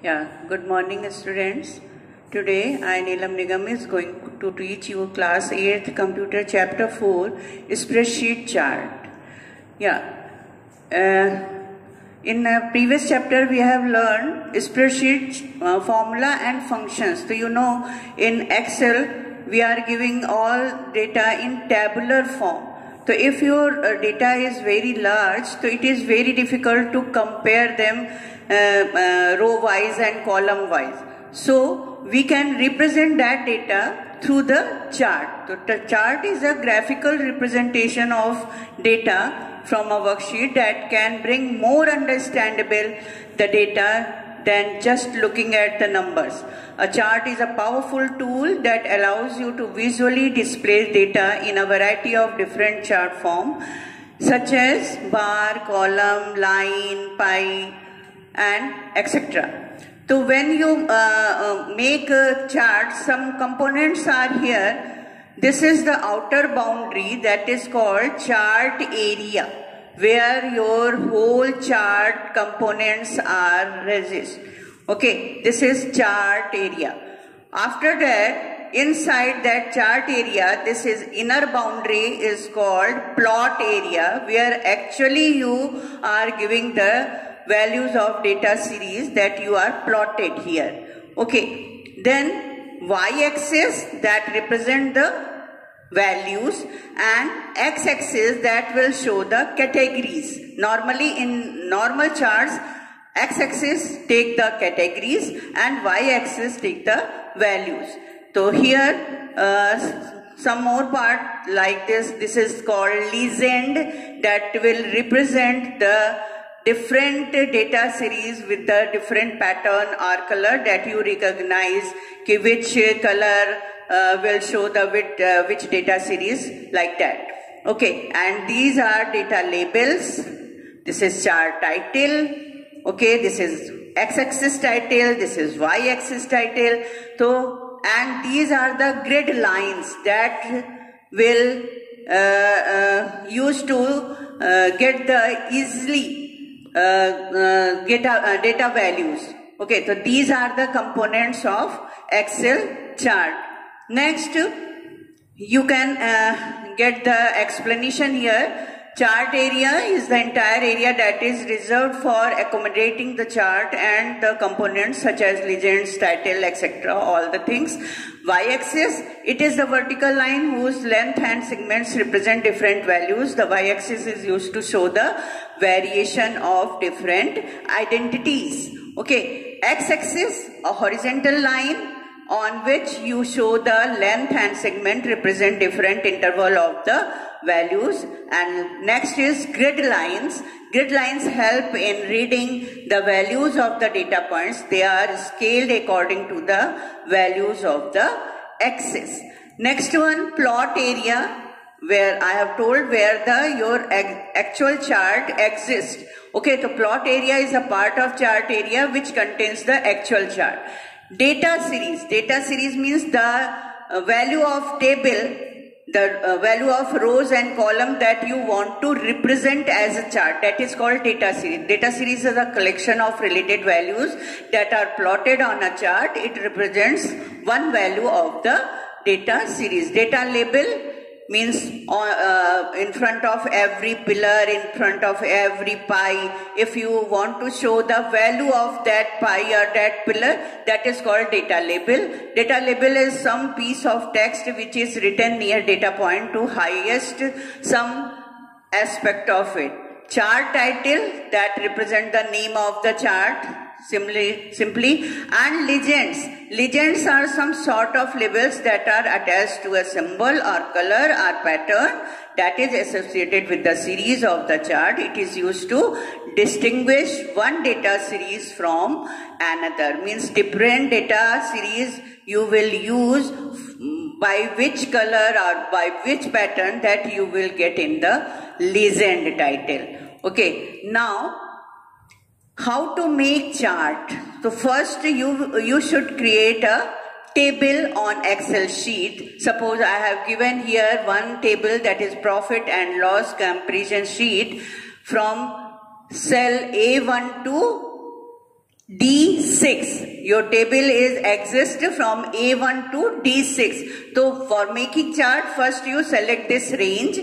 Yeah, good morning students. Today I Neelam Nigam is going to teach you class 8th computer chapter 4 spreadsheet chart. Yeah. Uh, in a previous chapter we have learned spreadsheet uh, formula and functions. So you know in Excel we are giving all data in tabular form. So if your uh, data is very large, so it is very difficult to compare them uh, uh, row wise and column wise. So we can represent that data through the chart. So the chart is a graphical representation of data from a worksheet that can bring more understandable the data than just looking at the numbers. A chart is a powerful tool that allows you to visually display data in a variety of different chart form such as bar, column, line, pie and etc. So when you uh, uh, make a chart, some components are here. This is the outer boundary that is called chart area where your whole chart components are resist. Okay, this is chart area. After that, inside that chart area, this is inner boundary is called plot area where actually you are giving the values of data series that you are plotted here. Okay, then y-axis that represent the values and x-axis that will show the categories. Normally in normal charts, x-axis take the categories and y-axis take the values. So here uh, some more part like this, this is called legend that will represent the different data series with the different pattern or color that you recognize which color uh, will show the which, uh, which data series like that. Okay, and these are data labels. This is chart title. Okay, this is x-axis title. This is y-axis title. So, and these are the grid lines that will uh, uh use to uh, get the easily uh, get data values. Okay, so these are the components of Excel chart. Next, you can uh, get the explanation here. Chart area is the entire area that is reserved for accommodating the chart and the components such as legends, title, etc. All the things. Y-axis, it is the vertical line whose length and segments represent different values. The y-axis is used to show the variation of different identities. Okay, x-axis, a horizontal line on which you show the length and segment represent different interval of the values. And next is grid lines. Grid lines help in reading the values of the data points. They are scaled according to the values of the axis. Next one plot area where I have told where the your actual chart exists. Okay the plot area is a part of chart area which contains the actual chart Data series. Data series means the uh, value of table, the uh, value of rows and column that you want to represent as a chart. That is called data series. Data series is a collection of related values that are plotted on a chart. It represents one value of the data series. Data label means uh, in front of every pillar, in front of every pie. If you want to show the value of that pie or that pillar, that is called data label. Data label is some piece of text which is written near data point to highest some aspect of it. Chart title that represent the name of the chart simply, simply and legends. Legends are some sort of labels that are attached to a symbol or color or pattern that is associated with the series of the chart. It is used to distinguish one data series from another. Means different data series you will use by which color or by which pattern that you will get in the legend title. Okay, now how to make chart? So first you, you should create a table on Excel sheet. Suppose I have given here one table that is profit and loss comparison sheet from cell A1 to D6. Your table is exist from A1 to D6. So for making chart, first you select this range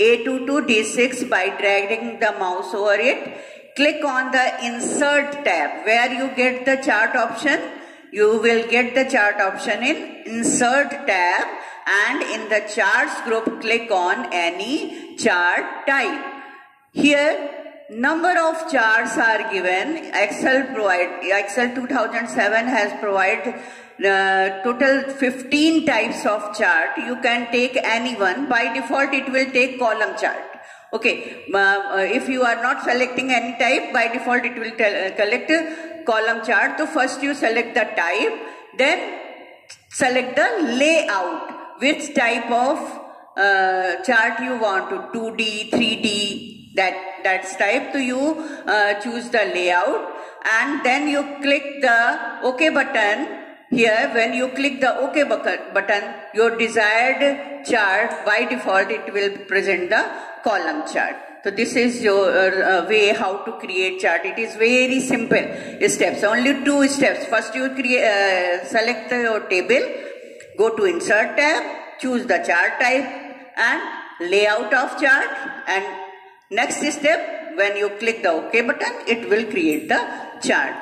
A2 to D6 by dragging the mouse over it. Click on the insert tab. Where you get the chart option. You will get the chart option in insert tab. And in the charts group click on any chart type. Here number of charts are given. Excel provide excel 2007 has provided uh, total 15 types of chart. You can take any one. By default it will take column chart okay uh, if you are not selecting any type by default it will tell, uh, collect column chart. So first you select the type then select the layout. Which type of uh, chart you want to 2d 3d that that's type. So you uh, choose the layout and then you click the ok button here. When you click the ok button your desired chart by default it will present the column chart so this is your uh, way how to create chart it is very simple steps only two steps first you create uh, select your table go to insert tab choose the chart type and layout of chart and Next step, when you click the OK button, it will create the chart.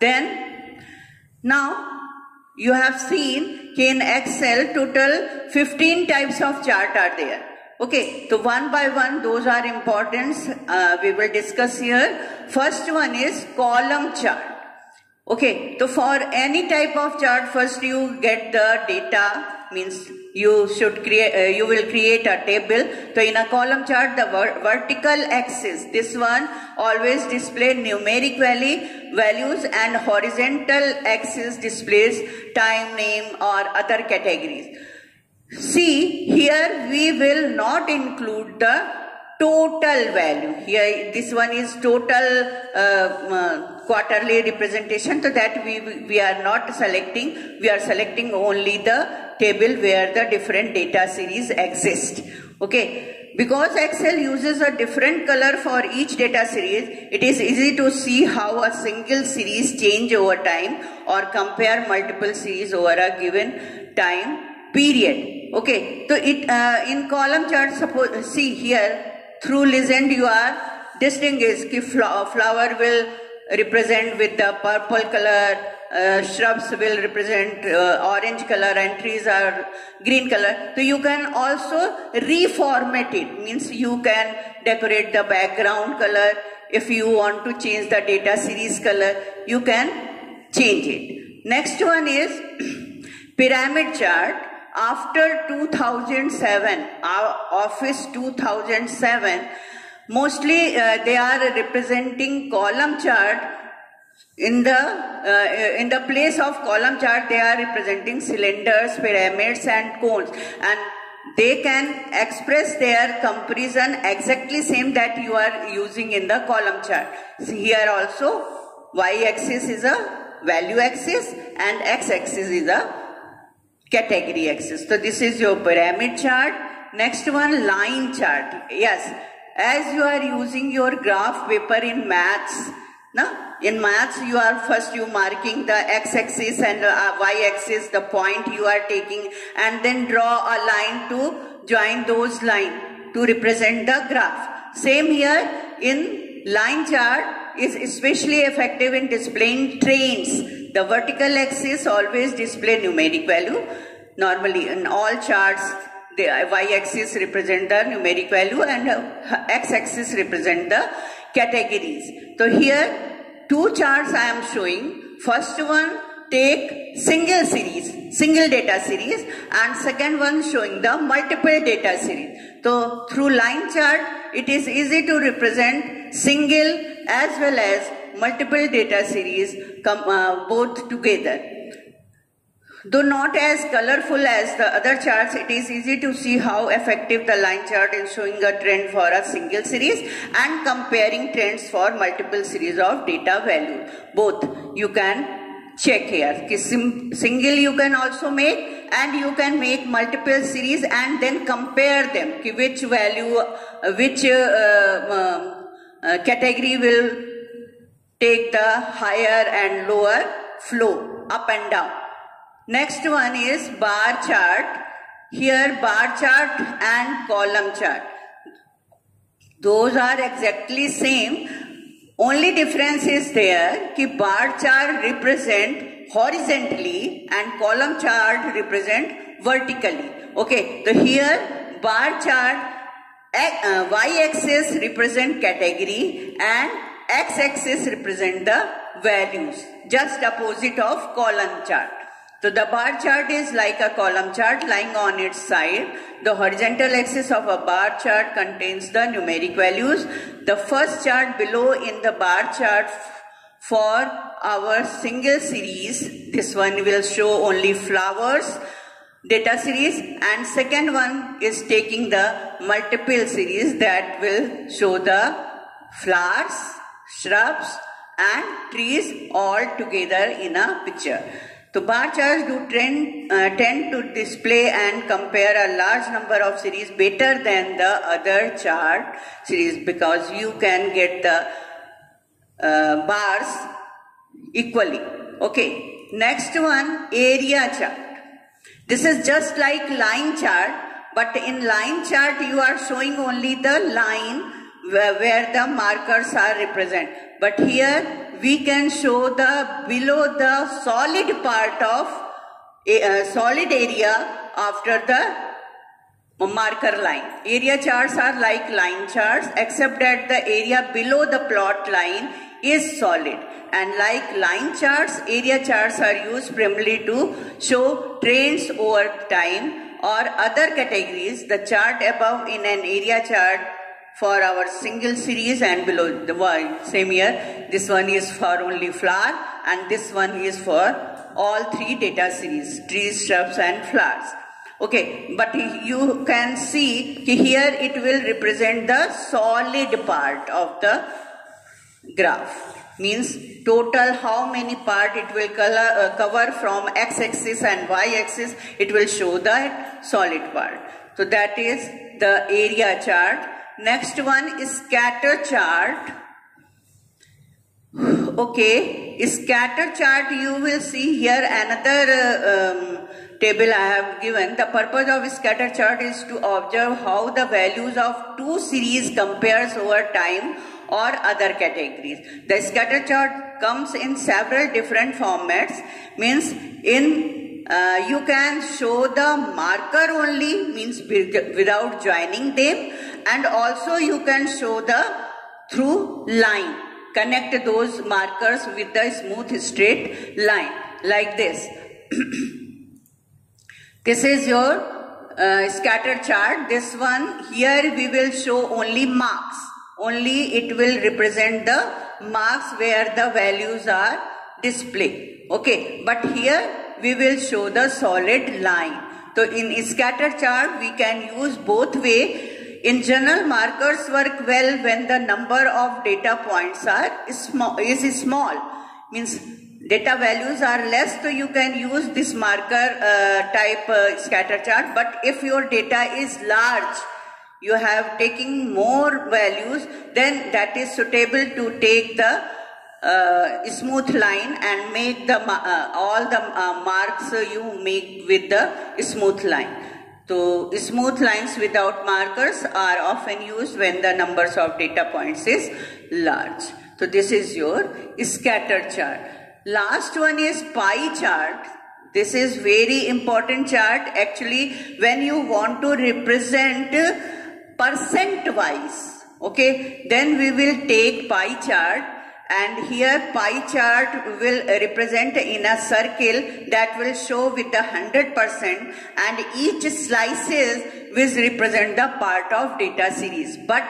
Then, now you have seen in Excel total 15 types of chart are there. Okay, so one by one those are important. Uh, we will discuss here. First one is column chart. Okay, so for any type of chart, first you get the data means you should create uh, you will create a table so in a column chart the ver vertical axis this one always display numeric value values and horizontal axis displays time name or other categories see here we will not include the total value here this one is total uh, uh, quarterly representation so that we we are not selecting we are selecting only the table where the different data series exist. Okay. Because Excel uses a different color for each data series, it is easy to see how a single series change over time or compare multiple series over a given time period. Okay, so it uh, in column chart, suppose see here through legend you are distinguish if flower will represent with the purple color, uh, shrubs will represent uh, orange color and trees are green color. So you can also reformat it, means you can decorate the background color. If you want to change the data series color, you can change it. Next one is pyramid chart. After 2007, our Office 2007, mostly uh, they are representing column chart. In the uh, in the place of column chart they are representing cylinders pyramids and cones. And they can express their comparison exactly same that you are using in the column chart. See here also y axis is a value axis and x axis is a category axis so this is your pyramid chart next one line chart yes as you are using your graph paper in maths, no? in maths you are first you marking the x-axis and uh, y-axis, the point you are taking and then draw a line to join those lines to represent the graph. Same here in line chart is especially effective in displaying trains. The vertical axis always display numeric value. Normally in all charts the y-axis represent the numeric value and uh, x-axis represent the categories. So here two charts I am showing. First one take single series, single data series and second one showing the multiple data series. So through line chart it is easy to represent single as well as multiple data series come uh, both together. Though not as colorful as the other charts, it is easy to see how effective the line chart is showing a trend for a single series and comparing trends for multiple series of data value. Both you can check here. Single you can also make and you can make multiple series and then compare them. Which value, uh, which uh, uh, uh, category will take the higher and lower flow up and down. Next one is bar chart. Here bar chart and column chart. Those are exactly same. Only difference is there कि bar chart represent horizontally and column chart represent vertically. Okay, so here bar chart uh, y-axis represent category and x-axis represent the values. Just opposite of column chart. So the bar chart is like a column chart lying on its side. The horizontal axis of a bar chart contains the numeric values. The first chart below in the bar chart for our single series, this one will show only flowers data series and second one is taking the multiple series that will show the flowers, shrubs and trees all together in a picture. So bar charts do trend, tend to display and compare a large number of series better than the other chart series because you can get the uh, bars equally. Okay, next one area chart. This is just like line chart but in line chart you are showing only the line where, where the markers are represent. But here we can show the below the solid part of a, uh, solid area after the marker line. Area charts are like line charts except that the area below the plot line is solid and like line charts, area charts are used primarily to show trends over time or other categories. The chart above in an area chart for our single series and below the same here. This one is for only flower and this one is for all three data series trees shrubs and flowers. Okay but you can see here it will represent the solid part of the graph. Means total how many part it will color, uh, cover from x-axis and y-axis it will show the solid part. So that is the area chart Next one is scatter chart. Okay, scatter chart you will see here another uh, um, table I have given. The purpose of scatter chart is to observe how the values of two series compares over time or other categories. The scatter chart comes in several different formats means in uh, you can show the marker only means without joining them and also you can show the through line. Connect those markers with the smooth straight line. Like this. This is your uh, scatter chart. This one here we will show only marks. Only it will represent the marks where the values are displayed. Okay. But here we will show the solid line. So in scatter chart we can use both way in general, markers work well when the number of data points are small, is small. Means data values are less, so you can use this marker uh, type uh, scatter chart. But if your data is large, you have taking more values, then that is suitable to take the uh, smooth line and make the uh, all the uh, marks you make with the smooth line. So smooth lines without markers are often used when the numbers of data points is large. So this is your scatter chart. Last one is pie chart. This is very important chart actually when you want to represent percent wise. Okay, then we will take pie chart and here pie chart will represent in a circle that will show with the 100% and each slices will represent the part of data series. But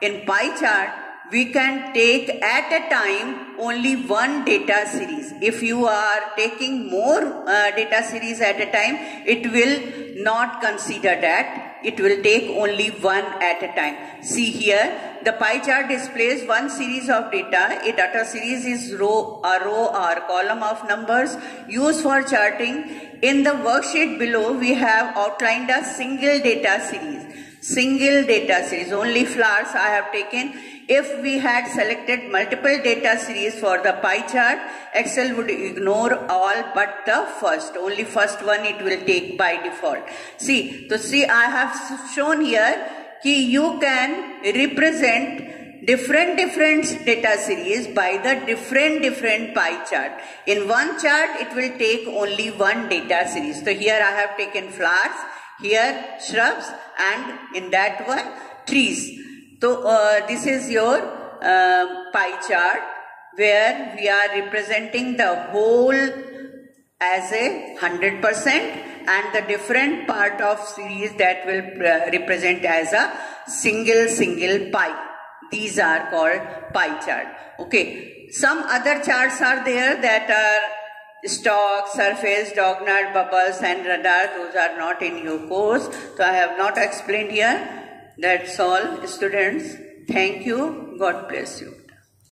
in pie chart, we can take at a time only one data series. If you are taking more uh, data series at a time, it will not consider that. It will take only one at a time. See here, the pie chart displays one series of data. A data series is row, a row or column of numbers used for charting. In the worksheet below, we have outlined a single data series. Single data series, only flowers I have taken. If we had selected multiple data series for the pie chart, Excel would ignore all but the first. Only first one it will take by default. See, so see I have shown here कि you can represent different different data series by the different different pie chart. In one chart it will take only one data series. So here I have taken flowers, here shrubs and in that one trees. So uh, this is your uh, pie chart where we are representing the whole as a 100% and the different part of series that will uh, represent as a single single pie. These are called pie chart. Okay. Some other charts are there that are stock, surface, Doughnut, bubbles and radar. Those are not in your course. So I have not explained here. That's all students. Thank you. God bless you.